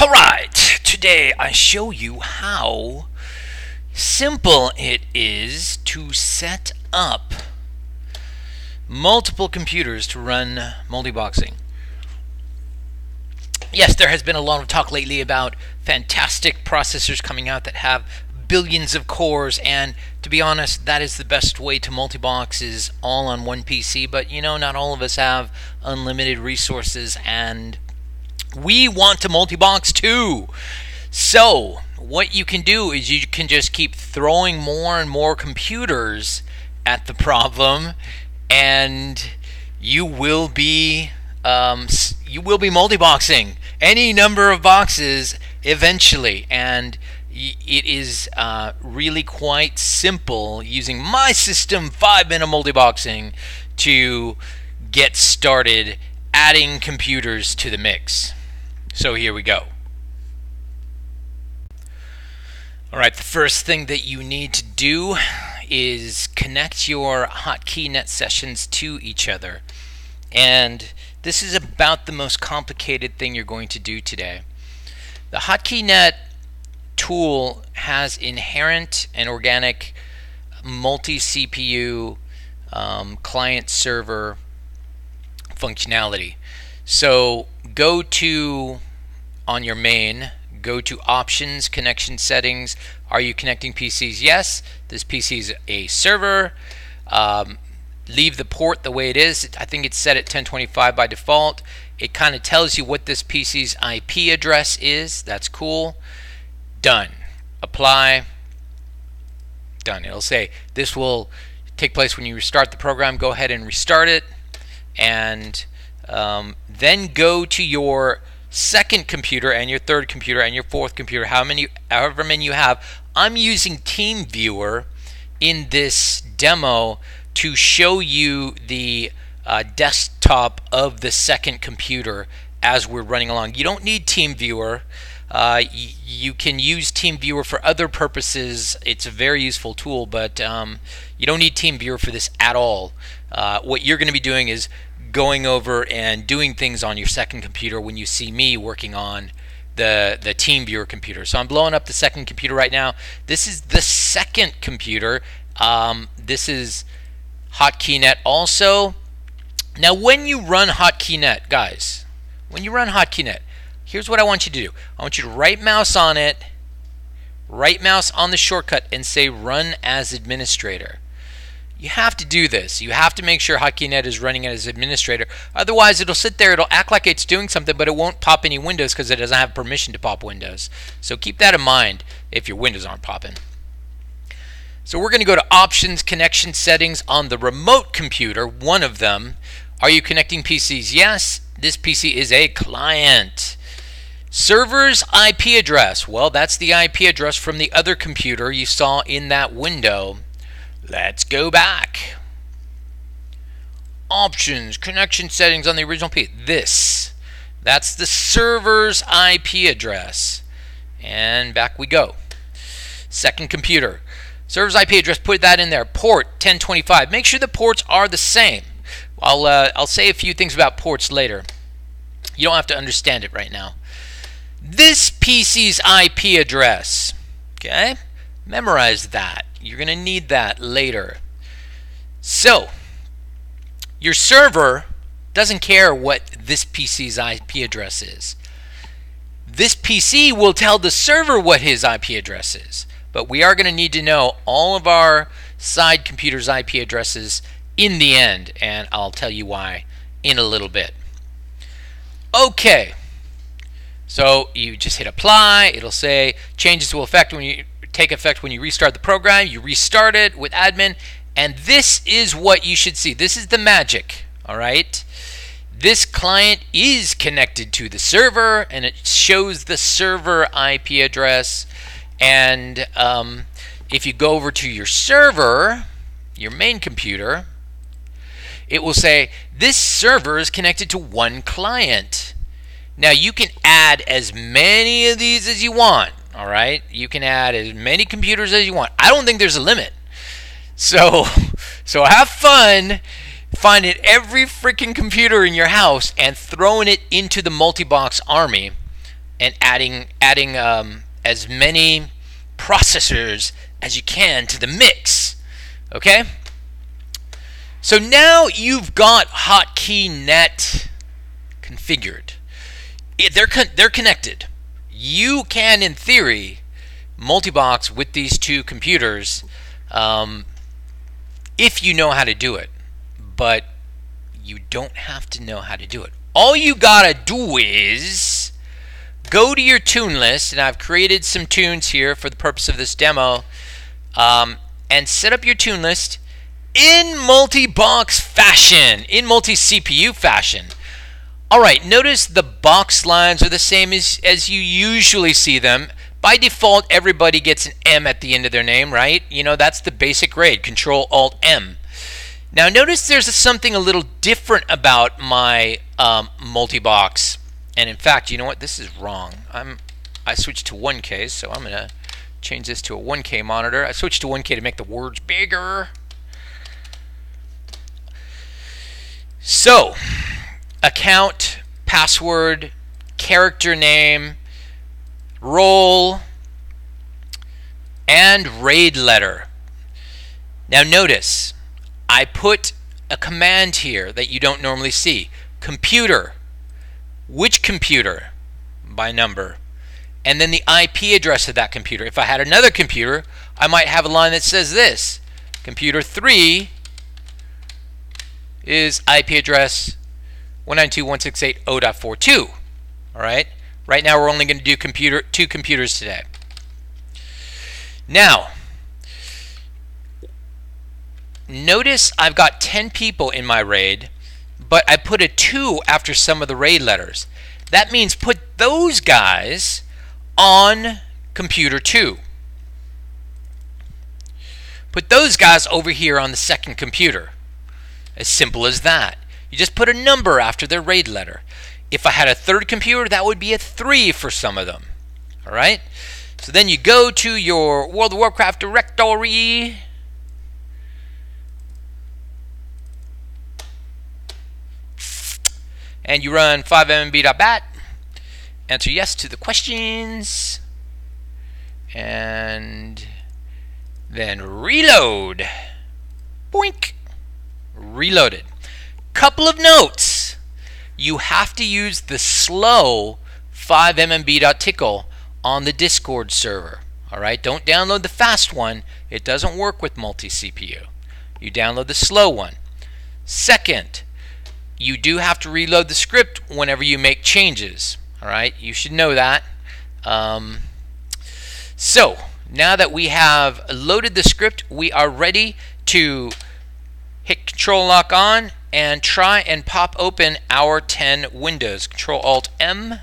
Alright, today I show you how simple it is to set up multiple computers to run multiboxing. Yes, there has been a lot of talk lately about fantastic processors coming out that have billions of cores and to be honest that is the best way to multibox is all on one PC but you know not all of us have unlimited resources and we want to multi-box too so what you can do is you can just keep throwing more and more computers at the problem and you will be um, you will be multiboxing any number of boxes eventually and it is uh, really quite simple using my system 5 minute multi-boxing to get started adding computers to the mix. So here we go. Alright, the first thing that you need to do is connect your HotKeyNet sessions to each other. And this is about the most complicated thing you're going to do today. The HotKeyNet tool has inherent and organic multi CPU um, client server functionality. So go to on your main, go to options, connection settings. Are you connecting PCs? Yes. This PC is a server. Um, leave the port the way it is. I think it's set at 1025 by default. It kind of tells you what this PC's IP address is. That's cool. Done. Apply. Done. It'll say this will take place when you restart the program. Go ahead and restart it. And um, then go to your second computer and your third computer and your fourth computer, how many, however many you have. I'm using TeamViewer in this demo to show you the uh, desktop of the second computer as we're running along. You don't need TeamViewer. Uh, you can use TeamViewer for other purposes. It's a very useful tool, but um, you don't need TeamViewer for this at all. Uh, what you're going to be doing is going over and doing things on your second computer when you see me working on the the TeamViewer computer. So I'm blowing up the second computer right now. This is the second computer. Um, this is HotKeyNet also. Now when you run HotKeyNet, guys, when you run HotKeyNet, here's what I want you to do. I want you to right mouse on it, right mouse on the shortcut and say run as administrator. You have to do this. You have to make sure HotKeyNet is running as administrator. Otherwise, it'll sit there, it'll act like it's doing something, but it won't pop any windows because it doesn't have permission to pop windows. So keep that in mind if your windows aren't popping. So we're going to go to Options, Connection Settings on the remote computer, one of them. Are you connecting PCs? Yes, this PC is a client. Server's IP address. Well, that's the IP address from the other computer you saw in that window. Let's go back. Options, connection settings on the original P. This. That's the server's IP address. And back we go. Second computer. Server's IP address, put that in there. Port 1025. Make sure the ports are the same. I'll, uh, I'll say a few things about ports later. You don't have to understand it right now. This PC's IP address, okay? Memorize that. You're going to need that later. So, your server doesn't care what this PC's IP address is. This PC will tell the server what his IP address is. But we are going to need to know all of our side computers' IP addresses in the end, and I'll tell you why in a little bit. Okay, so you just hit apply. It'll say changes will affect when you take effect when you restart the program. You restart it with admin, and this is what you should see. This is the magic. All right. This client is connected to the server, and it shows the server IP address. And um, if you go over to your server, your main computer, it will say this server is connected to one client. Now you can add as many of these as you want. All right, you can add as many computers as you want. I don't think there's a limit. So, so have fun finding every freaking computer in your house and throwing it into the multi-box army and adding adding um, as many processors as you can to the mix. Okay? So now you've got HotKeyNet configured. They're, con- they're connected. You can, in theory, multi-box with these two computers um, if you know how to do it. But you don't have to know how to do it. All you gotta do is go to your tune list, and I've created some tunes here for the purpose of this demo, um, and set up your tune list in multi-box fashion, in multi-CPU fashion. All right, notice the box lines are the same as, as you usually see them. By default, everybody gets an M at the end of their name, right? You know, that's the basic grade, Control Alt M. Now notice there's something a little different about my um, multi-box. And in fact, you know what? This is wrong. I'm I switched to 1K, so I'm going to change this to a 1K monitor. I switched to 1K to make the words bigger. So, account, password, character name, role, and raid letter. Now notice, I put a command here that you don't normally see. Computer. Which computer? By number. And then the IP address of that computer. If I had another computer, I might have a line that says this. Computer 3 is IP address 192.168.0.42. All right. Right now, we're only going to do computer two computers today. Now, notice I've got 10 people in my raid, but I put a 2 after some of the raid letters. That means put those guys on computer 2. Put those guys over here on the second computer. As simple as that. You just put a number after their raid letter. If I had a third computer, that would be a 3 for some of them. All right? So then you go to your World of Warcraft directory. And you run 5mmb.bat. Answer yes to the questions. And then reload. Boink. Reloaded. Couple of notes. You have to use the slow 5mmb.tcl on the Discord server. All right, don't download the fast one. It doesn't work with multi-CPU. You download the slow one. Second, you do have to reload the script whenever you make changes. All right, you should know that. Um, so now that we have loaded the script, we are ready to hit Control Lock on and try and pop open our 10 windows. Control Alt M.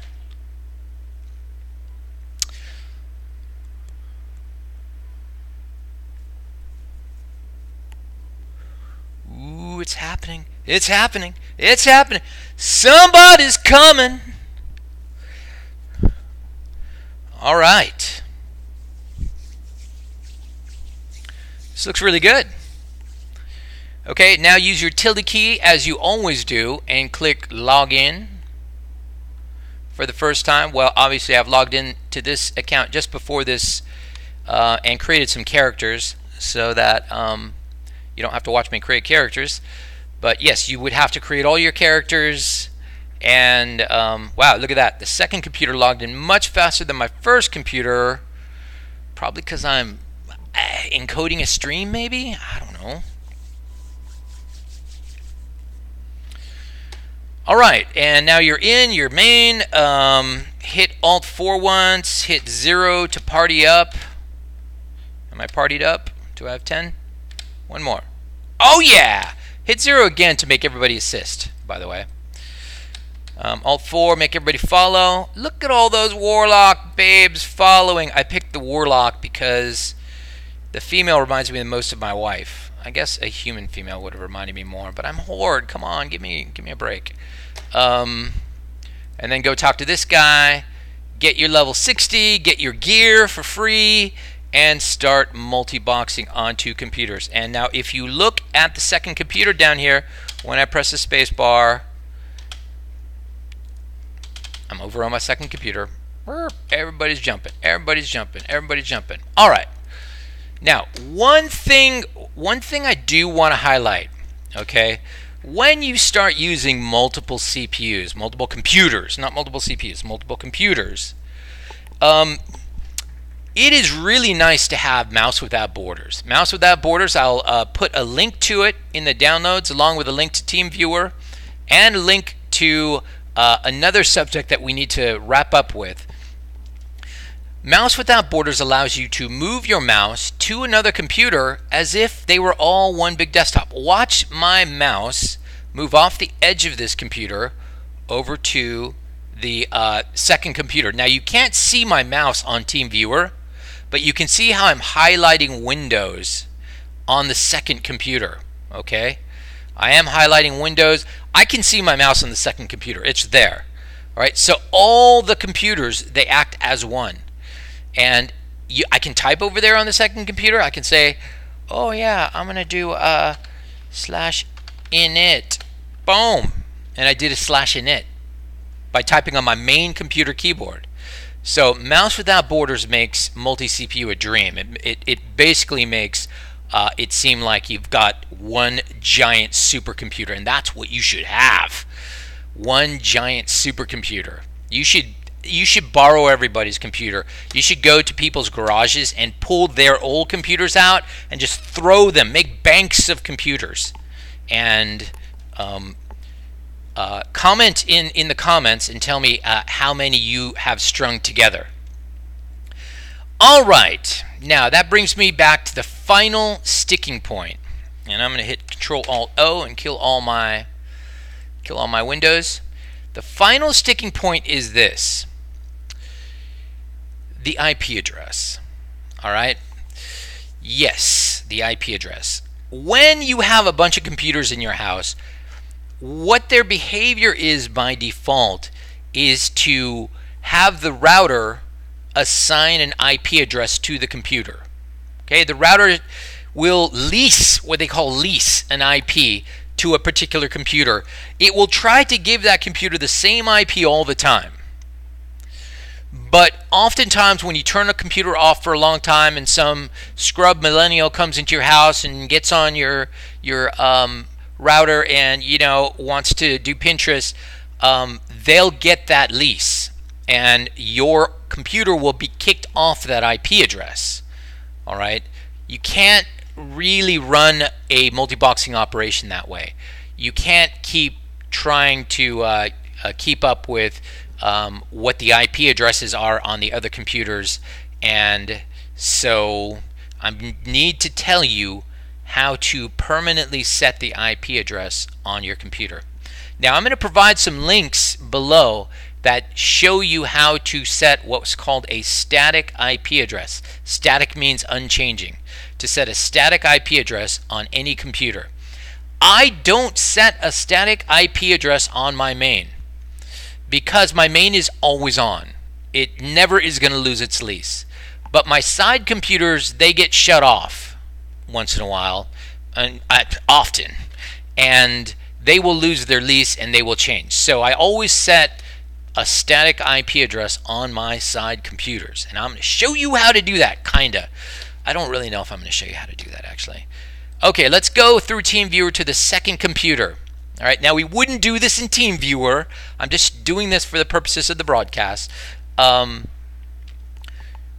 Ooh, it's happening. It's happening. It's happening. Somebody's coming. All right. This looks really good. Okay, now use your tilde key as you always do and click login for the first time. Well, obviously I've logged in to this account just before this uh, and created some characters so that um, you don't have to watch me create characters. But yes, you would have to create all your characters and um, wow, look at that. The second computer logged in much faster than my first computer. Probably because I'm uh, encoding a stream, maybe? I don't know. All right, and now you're in your main. Um, hit Alt 4 once, hit 0 to party up. Am I partied up? Do I have 10? One more. Oh, yeah! Hit 0 again to make everybody assist, by the way. Um, Alt 4, make everybody follow. Look at all those Warlock babes following. I picked the Warlock because the female reminds me the most of my wife. I guess a human female would have reminded me more, but I'm Horde. Come on, give me give me a break. Um, and then go talk to this guy, get your level 60, get your gear for free, and start multi-boxing onto computers. And now if you look at the second computer down here, when I press the space bar, I'm over on my second computer. Everybody's jumping. Everybody's jumping. Everybody's jumping. All right. Now, one thing one thing I do want to highlight, okay? When you start using multiple CPUs, multiple computers, not multiple CPUs, multiple computers, um, it is really nice to have Mouse Without Borders. Mouse Without Borders, I'll uh, put a link to it in the downloads along with a link to TeamViewer and a link to uh, another subject that we need to wrap up with. Mouse Without Borders allows you to move your mouse to another computer as if they were all one big desktop. Watch my mouse move off the edge of this computer over to the uh, second computer. Now you can't see my mouse on TeamViewer, but you can see how I'm highlighting windows on the second computer. Okay, I am highlighting windows. I can see my mouse on the second computer. It's there. All right, so all the computers they act as one and you, I can type over there on the second computer. I can say, oh yeah, I'm gonna do a slash init, boom, and I did a slash init by typing on my main computer keyboard. So mouse without borders makes multi-CPU a dream. It, it, it basically makes uh, it seem like you've got one giant supercomputer, and that's what you should have. One giant supercomputer. You should you should borrow everybody's computer. You should go to people's garages and pull their old computers out and just throw them, make banks of computers, and um, uh, comment in in the comments and tell me uh, how many you have strung together. All right, now that brings me back to the final sticking point. and I'm going to hit Control Alt O and kill all my kill all my windows. The final sticking point is this the IP address. All right? Yes, the IP address. When you have a bunch of computers in your house, what their behavior is by default is to have the router assign an IP address to the computer. Okay, the router will lease what they call lease an IP to a particular computer. It will try to give that computer the same IP all the time. But oftentimes, when you turn a computer off for a long time, and some scrub millennial comes into your house and gets on your your um, router and you know wants to do Pinterest, um, they'll get that lease, and your computer will be kicked off that IP address. All right, you can't really run a multi-boxing operation that way. You can't keep trying to uh, uh, keep up with um, what the IP addresses are on the other computers, and so I need to tell you how to permanently set the IP address on your computer. Now I'm going to provide some links below that show you how to set what's called a static IP address. Static means unchanging. To set a static IP address on any computer. I don't set a static IP address on my main because my main is always on. It never is going to lose its lease. But my side computers, they get shut off once in a while, and often, and they will lose their lease and they will change. So I always set a static IP address on my side computers, and I'm going to show you how to do that, kinda. I don't really know if I'm going to show you how to do that actually. Okay, let's go through TeamViewer to the second computer. All right, now we wouldn't do this in TeamViewer. I'm just doing this for the purposes of the broadcast. Um,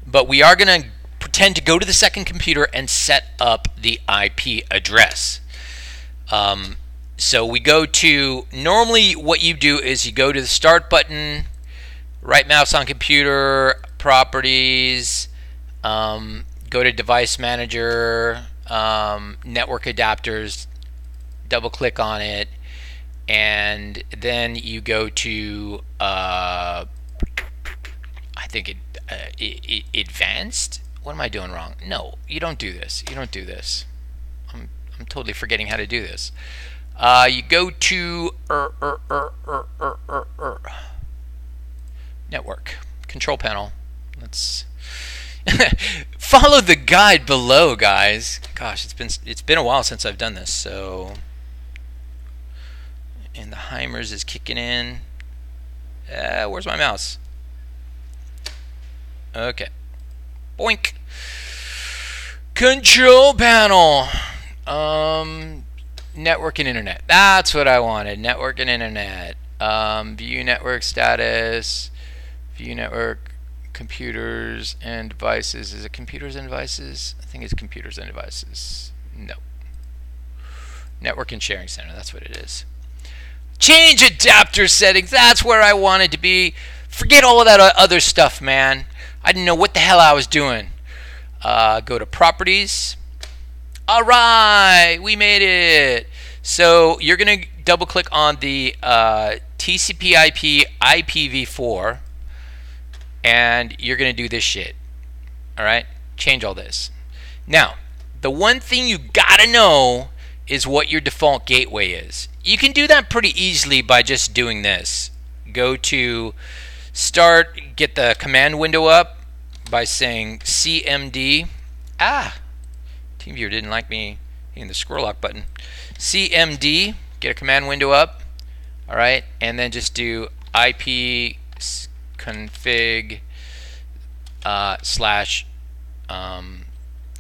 but we are going to pretend to go to the second computer and set up the IP address. Um, so we go to, normally what you do is you go to the start button, right mouse on computer, properties, um, go to device manager, um, network adapters, double click on it, and then you go to uh, I think it, uh, it, it, advanced. What am I doing wrong? No, you don't do this. You don't do this. I'm I'm totally forgetting how to do this. Uh, you go to er, er, er, network control panel. Let's follow the guide below, guys. Gosh, it's been it's been a while since I've done this, so and the Heimers is kicking in. Uh, where's my mouse? Okay. Boink. Control panel. Um, network and internet. That's what I wanted. Network and internet. Um, view network status. View network computers and devices. Is it computers and devices? I think it's computers and devices. No. Network and sharing center. That's what it is. Change adapter settings. That's where I wanted to be. Forget all of that other stuff, man. I didn't know what the hell I was doing. Uh, go to properties. All right, we made it. So you're going to double click on the uh, TCP IP IPv4 and you're going to do this shit. All right? Change all this. Now, the one thing you got to know is what your default gateway is. You can do that pretty easily by just doing this. Go to start, get the command window up by saying CMD. Ah, TeamViewer didn't like me hitting the scroll lock button. CMD, get a command window up. All right, and then just do IP config uh, slash um,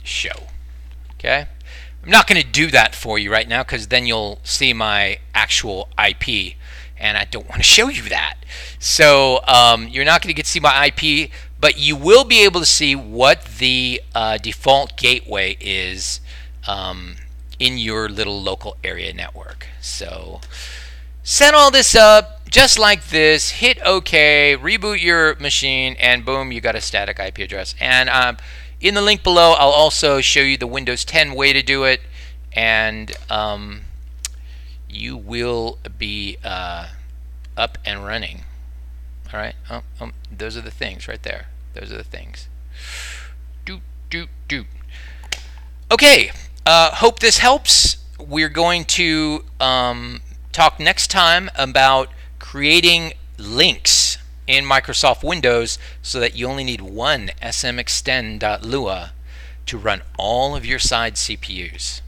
show. Okay? I'm not going to do that for you right now because then you'll see my actual IP and I don't want to show you that. So um, you're not going to get to see my IP, but you will be able to see what the uh, default gateway is um, in your little local area network. So set all this up, just like this, hit OK, reboot your machine, and boom, you got a static IP address. And um, in the link below, I'll also show you the Windows 10 way to do it, and um, you will be uh, up and running. All right, oh, oh, those are the things right there. Those are the things. Do do do. Okay, uh, hope this helps. We're going to um, talk next time about creating links in Microsoft Windows so that you only need one smextend.lua to run all of your side CPUs.